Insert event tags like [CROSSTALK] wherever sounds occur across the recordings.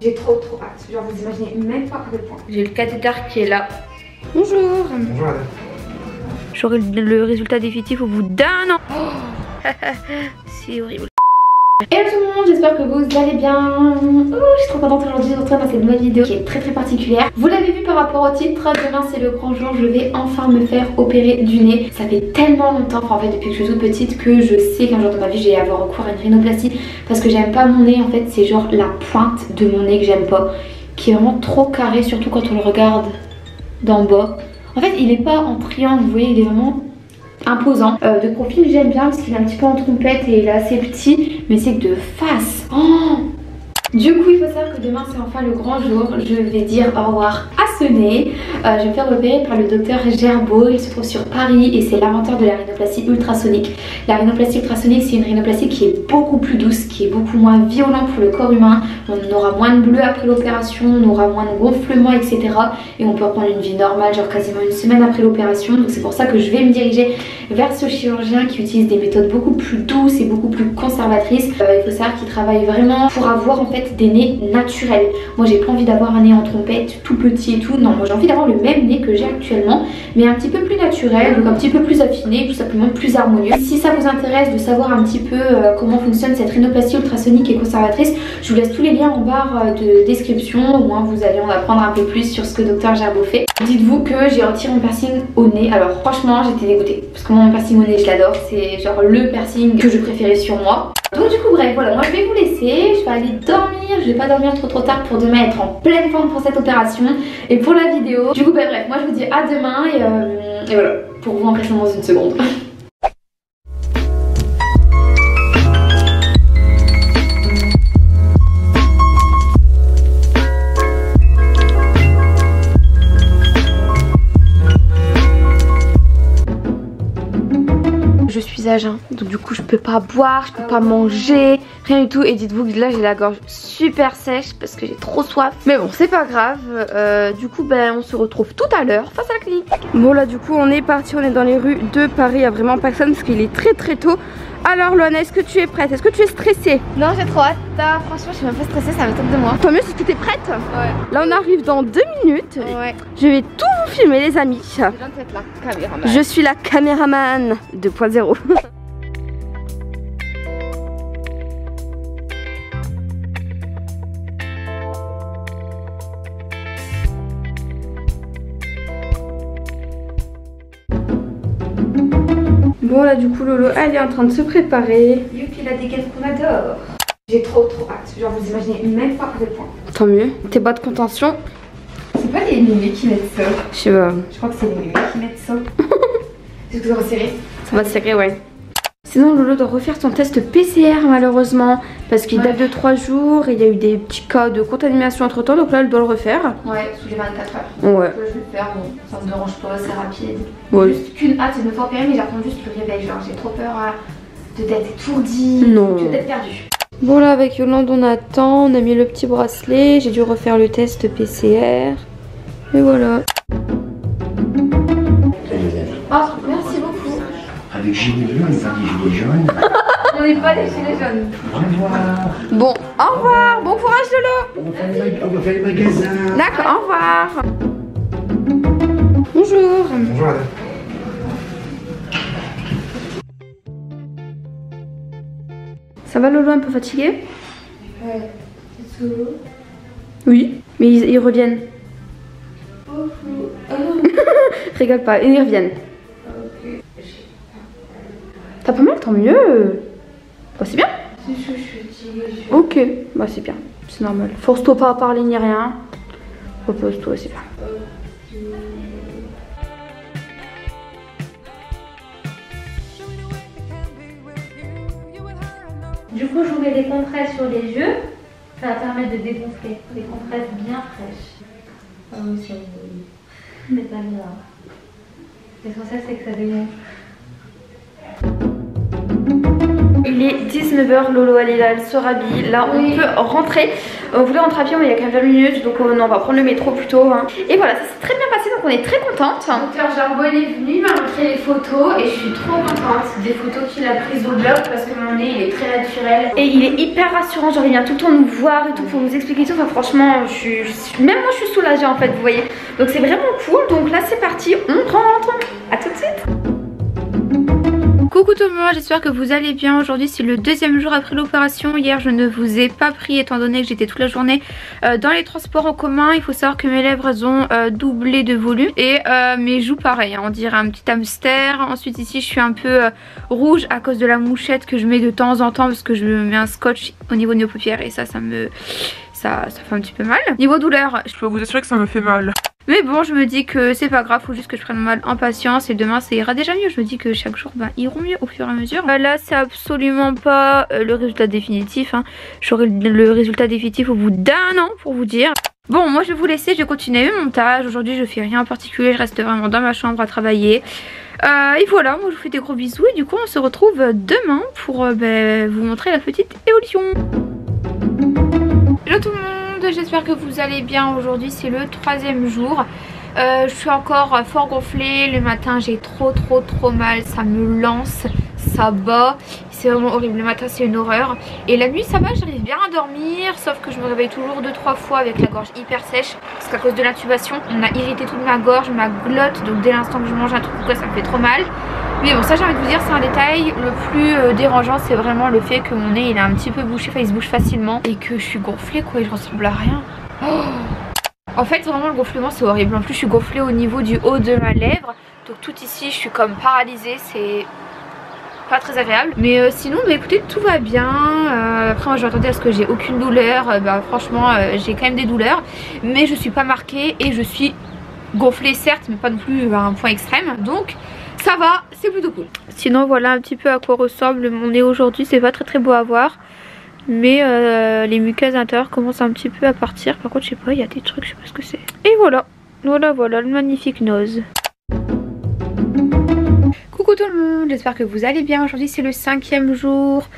J'ai trop trop hâte. Genre vous imaginez même pas à quel point. J'ai le cathéter qui est là. Bonjour. Bonjour. J'aurai le résultat définitif au bout d'un an. Oh. [LAUGHS] C'est horrible. Hello tout le monde, j'espère que vous allez bien. Je suis trop contente aujourd'hui de vous retrouver dans cette nouvelle vidéo qui est très très particulière. Vous l'avez vu par rapport au titre, demain c'est le grand jour, je vais enfin me faire opérer du nez. Ça fait tellement longtemps, enfin en fait depuis que je suis toute petite que je sais qu'un jour de ma vie j'ai avoir recours à une rhinoplastie parce que j'aime pas mon nez en fait, c'est genre la pointe de mon nez que j'aime pas qui est vraiment trop carré surtout quand on le regarde d'en bas. En fait il est pas en triangle, vous voyez, il est vraiment imposant. Euh, de profil j'aime bien parce qu'il est un petit peu en trompette et il est assez petit. Mais c'est de face. Oh du coup, il faut savoir que demain, c'est enfin le grand jour. Je vais dire au revoir à nez. Euh, je vais me faire repérer par le docteur Gerbeau. Il se trouve sur Paris et c'est l'inventeur de la rhinoplastie ultrasonique. La rhinoplastie ultrasonique, c'est une rhinoplastie qui est beaucoup plus douce, qui est beaucoup moins violente pour le corps humain. On aura moins de bleu après l'opération, on aura moins de gonflement, etc. Et on peut reprendre une vie normale, genre quasiment une semaine après l'opération. Donc c'est pour ça que je vais me diriger vers ce chirurgien qui utilise des méthodes beaucoup plus douces et beaucoup plus conservatrices. Euh, il faut savoir qu'il travaille vraiment pour avoir en fait des nez naturels. Moi j'ai pas envie d'avoir un nez en trompette tout petit et tout. Non, moi j'ai envie d'avoir le même nez que j'ai actuellement, mais un petit peu plus naturel, donc un petit peu plus affiné, tout simplement plus harmonieux. Si ça vous intéresse de savoir un petit peu euh, comment fonctionne cette rhinoplastie ultrasonique et conservatrice, je vous laisse tous les liens en barre euh, de description. Au moins vous allez en apprendre un peu plus sur ce que Docteur Gerbeau fait. Dites-vous que j'ai retiré mon piercing au nez. Alors franchement j'étais dégoûtée parce que mon piercing au nez je l'adore. C'est genre le piercing que je préférais sur moi. Donc du coup bref voilà moi je vais vous laisser, je vais aller dormir, je vais pas dormir trop trop tard pour demain être en pleine forme pour cette opération et pour la vidéo. Du coup bah, bref moi je vous dis à demain et, euh, voilà pour vous en dans une seconde. [LAUGHS] donc du coup je peux pas boire, je peux pas manger, rien du tout. Et dites-vous que là j'ai la gorge super sèche parce que j'ai trop soif. Mais bon c'est pas grave. Euh, du coup ben on se retrouve tout à l'heure face à la clinique. Bon là du coup on est parti on est dans les rues de Paris, il y a vraiment personne parce qu'il est très très tôt alors Loana, est-ce que tu es prête? Est-ce que tu es stressée? Non, j'ai trop hâte. franchement, je suis même pas stressée, ça top de moi. Tant mieux si tu es prête. Ouais. Là, on arrive dans deux minutes. Ouais. Je vais tout vous filmer, les amis. Je suis la caméraman 2.0. Bon là du coup Lolo elle est en train de se préparer. Youpi la dégaine qu'on adore. J'ai trop trop hâte. Genre vous imaginez même pas à quel point. Tant mieux. Tes bas de contention. C'est pas les mémés qui mettent ça. Je sais pas. Je crois que c'est les mémés qui mettent ça. [LAUGHS] Est-ce que ça va serrer Ça va serrer ouais. Sinon Lolo doit refaire son test PCR malheureusement parce qu'il date de 3 jours et il y a eu des petits cas de contamination entre temps donc là elle doit le refaire. Ouais, sous les 24 heures. Ouais. Je vais le faire, bon, ça me dérange pas, c'est rapide. Ouais. Juste qu'une hâte, c'est de me faire opérer mais j'attends juste le réveil, genre j'ai trop peur euh, de d'être étourdie, non. d'être perdue. Bon là avec Yolande on attend, on a mis le petit bracelet, j'ai dû refaire le test PCR et voilà. Avec gilet bleu, on n'est pas des gilets jaunes. on n'est [LAUGHS] pas des gilets jaunes. Au revoir. Bon, au revoir, bon courage Lolo. On va faire les, on va faire les magasins. D'accord, au revoir. Bonjour. Bonjour madame. Ça va Lolo, un peu fatigué Ouais. Oui, mais ils, ils reviennent. Oh, oh. [LAUGHS] Rigole pas, ils reviennent. T'as pas mal, tant mieux. Bah, c'est bien. C'est chaud, je suis fatiguée. Ok, bah c'est bien, c'est normal. Force-toi pas à parler ni rien. Repose-toi, c'est bien. Du coup, je vous mets des compresses sur les yeux. Ça va permettre de dégonfler. Des compresses bien fraîches. Ah oui, c'est C'est pas grave. L'essentiel, c'est que ça dégonfle. Il est 19h, Lolo elle se rhabille. Là on Oui. peut rentrer. On voulait rentrer à pied mais il y a quand même 20 minutes donc euh, on va prendre le métro plutôt. hein. Et voilà, ça s'est très bien passé donc on est très contente. Docteur Jarbon est venu, il m'a montré les photos et je suis trop contente. Des photos qu'il a prises au blog parce que mon nez il est très naturel. Et il est hyper rassurant, genre il vient tout le temps nous voir et tout pour nous expliquer tout. Enfin franchement, je suis, je suis- même moi je suis soulagée en fait, vous voyez. Donc c'est vraiment cool. Donc là c'est parti, on rentre. À tout de suite. Coucou tout le monde, j'espère que vous allez bien. Aujourd'hui c'est le deuxième jour après l'opération. Hier je ne vous ai pas pris étant donné que j'étais toute la journée euh, dans les transports en commun. Il faut savoir que mes lèvres ont euh, doublé de volume et euh, mes joues pareil. hein, on dirait un petit hamster. Ensuite ici je suis un peu rouge à cause de la mouchette que je mets de temps en temps parce que je me mets un scotch au niveau de mes paupières et ça ça me... Ça fait un petit peu mal. Niveau douleur, Je peux vous assurer que ça me fait mal. Bon, je me dis que c'est pas grave, faut juste que je prenne mal en patience et demain ça ira déjà mieux. Je me dis que chaque jour ben, iront mieux au fur et à mesure. Euh, là, c'est absolument pas euh, le résultat définitif. hein. J'aurai le résultat définitif au bout d'un an pour vous dire. Bon, moi je vais vous laisser, je vais continuer le montage. Aujourd'hui, je fais rien en particulier, je reste vraiment dans ma chambre à travailler. Euh, et voilà, moi je vous fais des gros bisous et du coup, on se retrouve demain pour ben, vous montrer la petite évolution. Hello tout le monde, j'espère que vous allez bien. Aujourd'hui c'est le troisième jour. Euh, je suis encore euh, fort gonflée. Le matin j'ai trop trop trop mal. Ça me lance, ça bat. C'est vraiment horrible. Le matin c'est une horreur. Et la nuit ça va, j'arrive bien à dormir. Sauf que je me réveille toujours deux trois fois avec la gorge hyper sèche. Parce qu'à cause de l'intubation, on a irrité toute ma gorge, ma glotte. Donc dès l'instant que je mange un truc quoi, ça me fait trop mal. Mais bon, ça j'ai envie de vous dire, c'est un détail. Le plus euh, dérangeant, c'est vraiment le fait que mon nez il est un petit peu bouché, enfin il se bouge facilement. Et que je suis gonflée quoi, et je ressemble à rien. Oh en fait, vraiment le gonflement c'est horrible. En plus, je suis gonflée au niveau du haut de ma lèvre. Donc tout ici, je suis comme paralysée. C'est pas très agréable. Mais euh, sinon, bah écoutez, tout va bien. Euh, après, moi je m'attendais à ce que j'ai aucune douleur. Bah franchement, j'ai quand même des douleurs. Mais je suis pas marquée et je suis gonflée certes, mais pas non plus à un point extrême. Donc ça va, c'est plutôt cool. Sinon voilà un petit peu à quoi ressemble mon nez aujourd'hui. C'est pas très très beau à voir. Mais euh, les muqueuses intérieures commencent un petit peu à partir. Par contre, je sais pas, il y a des trucs, je sais pas ce que c'est. Et voilà, voilà, voilà, le magnifique nose. Coucou tout le monde, j'espère que vous allez bien. Aujourd'hui c'est le cinquième jour.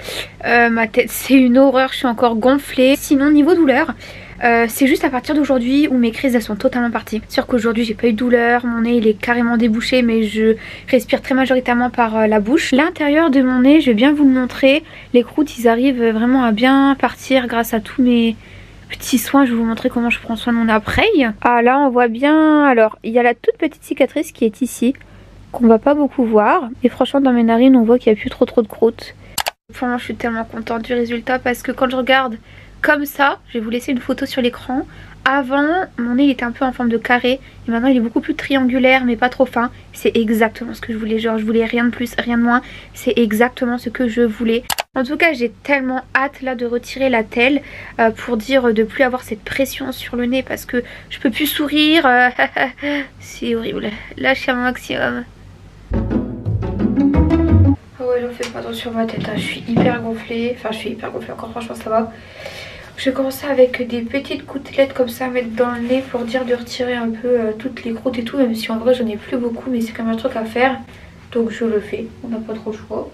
Euh, ma tête c'est une horreur, je suis encore gonflée. Sinon niveau douleur, euh, c'est juste à partir d'aujourd'hui où mes crises elles sont totalement parties. C'est sûr qu'aujourd'hui j'ai pas eu de douleur, mon nez il est carrément débouché mais je respire très majoritairement par euh, la bouche. L'intérieur de mon nez, je vais bien vous le montrer. Les croûtes ils arrivent vraiment à bien partir grâce à tous mes petits soins. Je vais vous montrer comment je prends soin de mon appareil. Ah là on voit bien, alors il y a la toute petite cicatrice qui est ici qu'on va pas beaucoup voir. Et franchement dans mes narines on voit qu'il n'y a plus trop trop de croûtes. Franchement je suis tellement contente du résultat parce que quand je regarde comme ça, je vais vous laisser une photo sur l'écran. Avant, mon nez il était un peu en forme de carré et maintenant il est beaucoup plus triangulaire mais pas trop fin. C'est exactement ce que je voulais, genre je voulais rien de plus, rien de moins. C'est exactement ce que je voulais. En tout cas, j'ai tellement hâte là de retirer la telle euh, pour dire de plus avoir cette pression sur le nez parce que je peux plus sourire. euh, [LAUGHS] C'est horrible. Là, à mon maximum. Ah ouais, j'en fais pas trop sur ma tête. hein. Je suis hyper gonflée. Enfin, je suis hyper gonflée encore. Franchement, ça va. Je vais commencer avec des petites gouttelettes comme ça à mettre dans le nez pour dire de retirer un peu euh, toutes les croûtes et tout. Même si en vrai, j'en ai plus beaucoup, mais c'est quand même un truc à faire. Donc, je le fais. On n'a pas trop le choix.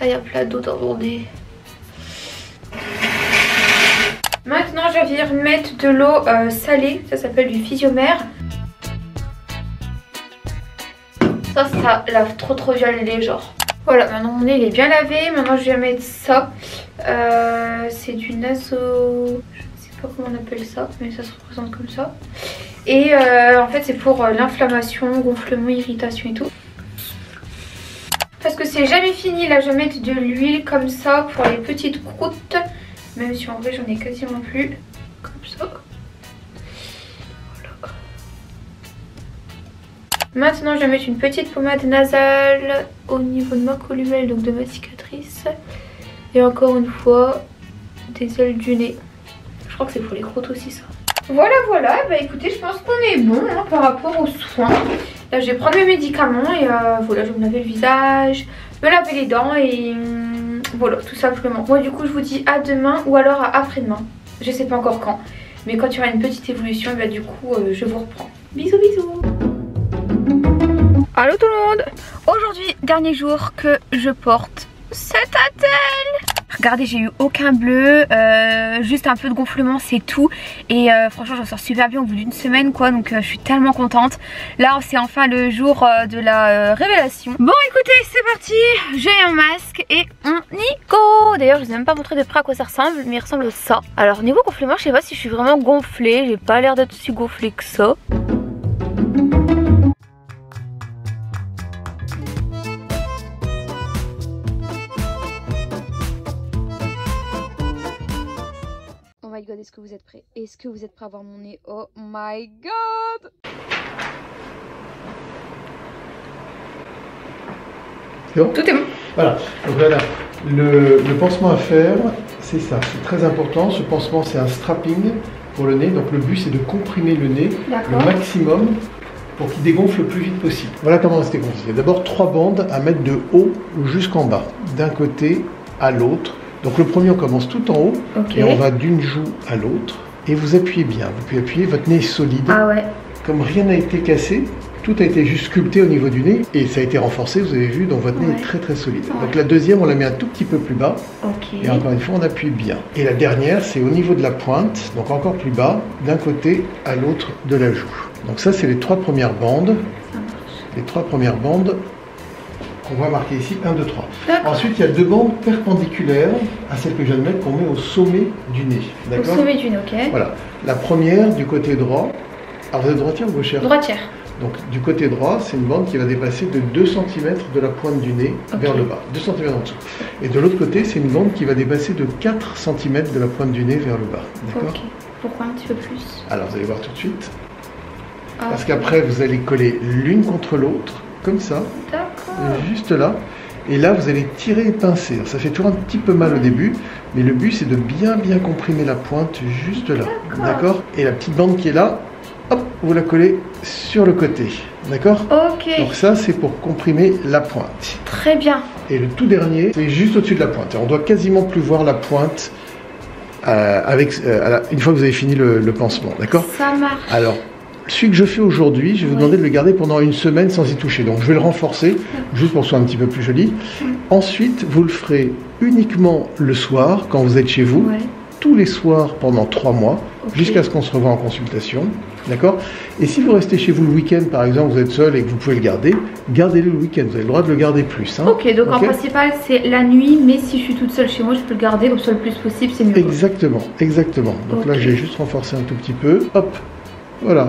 Là, il y a plein d'eau dans mon nez. Maintenant, je vais remettre de l'eau euh, salée. Ça s'appelle du physiomère. Ça, ça lave trop trop bien les genre. Voilà, maintenant mon nez il est bien lavé. Maintenant, je vais mettre ça. Euh, c'est du naso... Je ne sais pas comment on appelle ça, mais ça se représente comme ça. Et euh, en fait, c'est pour euh, l'inflammation, gonflement, irritation et tout. Parce que c'est jamais fini, là je vais mettre de l'huile comme ça pour les petites croûtes. Même si en vrai j'en ai quasiment plus. Comme ça. Maintenant je vais mettre une petite pommade nasale au niveau de ma columelle, donc de ma cicatrice. Et encore une fois, des ailes du nez. Je crois que c'est pour les croûtes aussi ça. Voilà voilà, bah écoutez je pense qu'on est bon hein, par rapport aux soins. Là je vais prendre mes médicaments et euh, voilà je vais me laver le visage, me laver les dents et hum, voilà tout simplement. Moi du coup je vous dis à demain ou alors à après-demain. Je sais pas encore quand. Mais quand il y aura une petite évolution, bah du coup euh, je vous reprends. Bisous bisous Allô tout le monde. Aujourd'hui, dernier jour que je porte cette attelle Regardez j'ai eu aucun bleu, euh, juste un peu de gonflement c'est tout. Et euh, franchement j'en sors super bien au bout d'une semaine quoi. Donc euh, je suis tellement contente. Là c'est enfin le jour de la révélation. Bon écoutez c'est parti, j'ai un masque et un Nico. D'ailleurs je vous ai même pas montré de près à quoi ça ressemble mais il ressemble à ça. Alors niveau gonflement je sais pas si je suis vraiment gonflée, j'ai pas l'air d'être aussi gonflée que ça est-ce que vous êtes prêts? Est-ce que vous êtes prêts à voir mon nez? Oh my god Tout est bon. Voilà, donc voilà, le, pansement à faire, c'est ça, c'est très important. Ce pansement, c'est un strapping pour le nez. Donc le but, c'est de comprimer le nez le maximum pour qu'il dégonfle le plus vite possible. Voilà comment c'est dégonfle. Il y a d'abord trois bandes à mettre de haut jusqu'en bas, d'un côté à l'autre donc le premier, on commence tout en haut et on va d'une joue à l'autre. Et vous appuyez bien, vous pouvez appuyer, votre nez est solide. Ah ouais. Comme rien n'a été cassé, tout a été juste sculpté au niveau du nez et ça a été renforcé, vous avez vu, donc votre nez est très très solide. Donc la deuxième, on la met un tout petit peu plus bas. Et encore une fois, on appuie bien. Et la dernière, c'est au niveau de la pointe, donc encore plus bas, d'un côté à l'autre de la joue. Donc ça, c'est les trois premières bandes. Les trois premières bandes on voit marqué ici 1, 2, 3. Ensuite, il y a deux bandes perpendiculaires à celles que je viens de mettre qu'on met au sommet du nez. Au sommet du nez, ok. Voilà. La première du côté droit. Alors, vous êtes droitière ou gauchère? Droitière. Donc, du côté droit, c'est une bande qui va dépasser de 2 cm de la pointe du nez vers le bas. 2 cm en dessous. Et de l'autre côté, c'est une bande qui va dépasser de 4 cm de la pointe du nez vers le bas. D'accord? Pourquoi un petit peu plus? Alors, vous allez voir tout de suite. Ah. Parce qu'après, vous allez coller l'une contre l'autre, comme ça. D'accord juste là. Et là, vous allez tirer et pincer. ça fait toujours un petit peu mal au début, mais le but, c'est de bien, bien comprimer la pointe juste là. D'accord Et la petite bande qui est là, hop, vous la collez sur le côté. D'accord? Ok. Donc ça, c'est pour comprimer la pointe. Très bien. Et le tout dernier, c'est juste au-dessus de la pointe. on doit quasiment plus voir la pointe euh, avec, euh, une fois que vous avez fini le, le pansement. D'accord? Ça marche. Alors, celui que je fais aujourd'hui, je vais vous demander de le garder pendant une semaine sans y toucher. Donc je vais le renforcer, juste pour que ce soit un petit peu plus joli. Ensuite, vous le ferez uniquement le soir, quand vous êtes chez vous, tous les soirs pendant trois mois, jusqu'à ce qu'on se revoie en consultation. D'accord? Et si vous restez chez vous le week-end, par exemple, vous êtes seul et que vous pouvez le garder, gardez-le le week-end. Vous avez le droit de le garder plus. Hein. ok, donc en principal, c'est la nuit, mais si je suis toute seule chez moi, je peux le garder comme ça le plus possible, c'est mieux. Exactement, exactement. Donc là, j'ai juste renforcé un tout petit peu. Hop, voilà.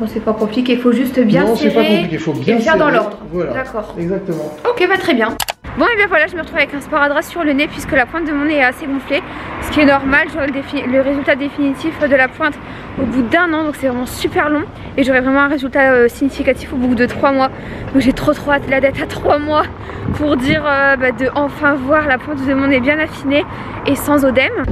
Bon, c'est pas compliqué, il faut juste bien non, c'est pas compliqué, il faut bien et dans l'ordre. Voilà. D'accord. Exactement. Ok, bah très bien. Bon et bien voilà je me retrouve avec un sparadrap sur le nez puisque la pointe de mon nez est assez gonflée Ce qui est normal, j'aurai le, le, résultat définitif de la pointe au bout d'un an Donc c'est vraiment super long et j'aurai vraiment un résultat euh, significatif au bout de 3 mois Donc j'ai trop trop hâte la date à 3 mois Pour dire euh, bah, de enfin voir la pointe de mon nez bien affinée et sans odème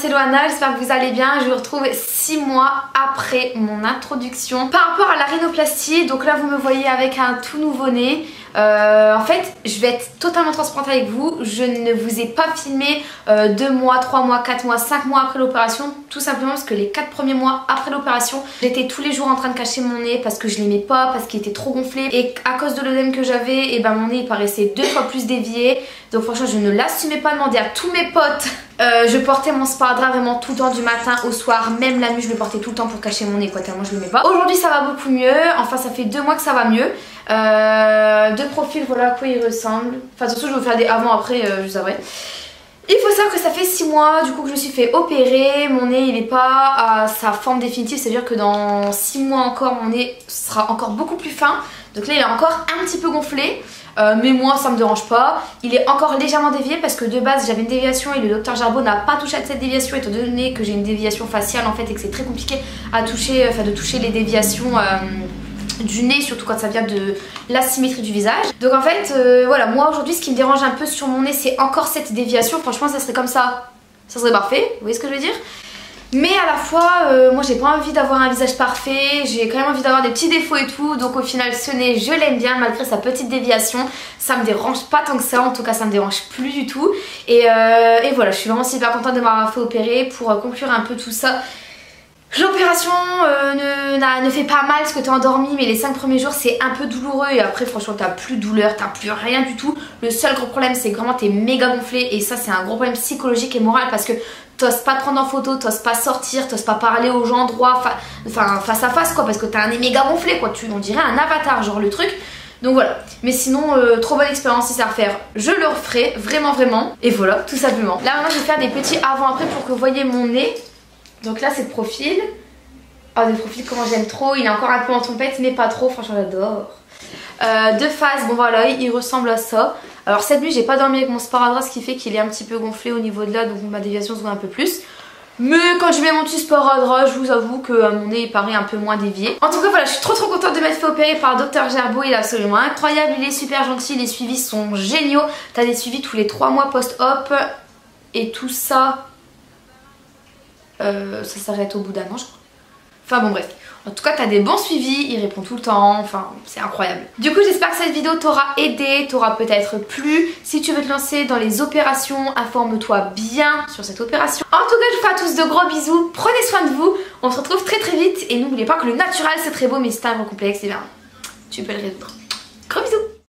c'est Loana, j'espère que vous allez bien, je vous retrouve 6 mois après mon introduction. Par rapport à la rhinoplastie, donc là vous me voyez avec un tout nouveau nez euh, en fait, je vais être totalement transparente avec vous. Je ne vous ai pas filmé 2 euh, mois, 3 mois, 4 mois, 5 mois après l'opération. Tout simplement parce que les 4 premiers mois après l'opération, j'étais tous les jours en train de cacher mon nez parce que je l'aimais pas, parce qu'il était trop gonflé. Et à cause de l'œdème que j'avais, et eh ben mon nez paraissait deux fois plus dévié. Donc franchement, je ne l'assumais pas demander à tous mes potes. Euh, je portais mon sparadrap vraiment tout le temps du matin au soir. Même la nuit, je le portais tout le temps pour cacher mon nez quoi, tellement je l'aimais pas. Aujourd'hui, ça va beaucoup mieux. Enfin, ça fait 2 mois que ça va mieux. Euh, de profil, voilà à quoi il ressemble. Enfin, surtout, je vais vous faire des avant-après, euh, juste après. Il faut savoir que ça fait 6 mois du coup que je me suis fait opérer, mon nez il n'est pas à sa forme définitive, c'est à dire que dans 6 mois encore mon nez sera encore beaucoup plus fin. Donc là il est encore un petit peu gonflé, euh, mais moi ça me dérange pas. Il est encore légèrement dévié parce que de base j'avais une déviation et le docteur Jarbo n'a pas touché à cette déviation étant donné que j'ai une déviation faciale en fait et que c'est très compliqué à toucher, enfin de toucher les déviations du nez, surtout quand ça vient de la symétrie du visage. Donc en fait, euh, voilà, moi aujourd'hui ce qui me dérange un peu sur mon nez, c'est encore cette déviation. Franchement, ça serait comme ça, ça serait parfait, vous voyez ce que je veux dire? Mais à la fois, euh, moi j'ai pas envie d'avoir un visage parfait, j'ai quand même envie d'avoir des petits défauts et tout, donc au final ce nez je l'aime bien malgré sa petite déviation, ça me dérange pas tant que ça, en tout cas ça me dérange plus du tout. Et, euh, et voilà, je suis vraiment super contente de m'avoir fait opérer pour conclure un peu tout ça L'opération euh, ne, fait pas mal parce que t'es endormi mais les 5 premiers jours c'est un peu douloureux. Et après franchement t'as plus de douleur, t'as plus rien du tout. Le seul gros problème c'est que vraiment t'es méga gonflé. Et ça c'est un gros problème psychologique et moral parce que t'oses pas te prendre en photo, t'oses pas sortir, t'oses pas parler aux gens droit, enfin face à face quoi parce que t'as un nez méga gonflé quoi, tu, on dirait un avatar genre le truc. Donc voilà, mais sinon euh, trop bonne expérience si ça refaire, je le referai vraiment vraiment. Et voilà tout simplement. Là maintenant je vais faire des petits avant après pour que vous voyez mon nez donc là c'est le profil. Oh le profil comment j'aime trop, il est encore un peu en trompette mais pas trop, franchement j'adore. Euh, de face, bon voilà, il ressemble à ça. Alors cette nuit j'ai pas dormi avec mon sparadrap ce qui fait qu'il est un petit peu gonflé au niveau de là donc ma déviation se voit un peu plus. Mais quand je mets mon petit sparadrap, je vous avoue que mon nez il paraît un peu moins dévié. En tout cas voilà, je suis trop trop contente de m'être fait opérer par Dr Gerbeau, il est absolument incroyable, il est super gentil, les suivis sont géniaux. T'as des suivis tous les 3 mois post-op et tout ça euh, ça s'arrête au bout d'un an je crois. Enfin bon bref. En tout cas t'as des bons suivis, il répond tout le temps, enfin c'est incroyable. Du coup j'espère que cette vidéo t'aura aidé, t'aura peut-être plu. Si tu veux te lancer dans les opérations, informe-toi bien sur cette opération. En tout cas je vous fais à tous de gros bisous, prenez soin de vous, on se retrouve très très vite et n'oubliez pas que le naturel c'est très beau mais si t'as un gros complexe, eh bien tu peux le résoudre. Gros bisous